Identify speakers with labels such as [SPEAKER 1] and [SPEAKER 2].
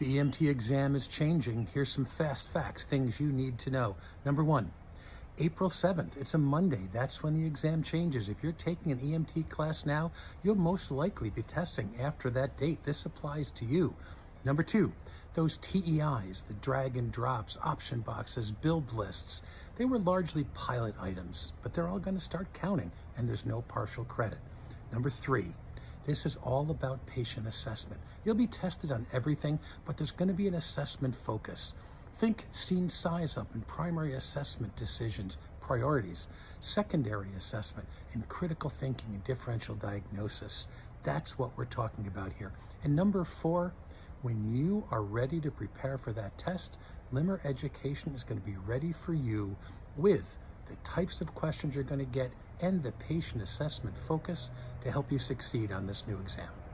[SPEAKER 1] The EMT exam is changing. Here's some fast facts, things you need to know. Number one, April 7th, it's a Monday. That's when the exam changes. If you're taking an EMT class now, you'll most likely be testing after that date. This applies to you. Number two, those TEIs, the drag and drops, option boxes, build lists, they were largely pilot items, but they're all going to start counting and there's no partial credit. Number three, this is all about patient assessment. You'll be tested on everything, but there's going to be an assessment focus. Think scene size up and primary assessment decisions, priorities, secondary assessment, and critical thinking and differential diagnosis. That's what we're talking about here. And number four, when you are ready to prepare for that test, Limmer Education is going to be ready for you with the types of questions you're going to get and the patient assessment focus to help you succeed on this new exam.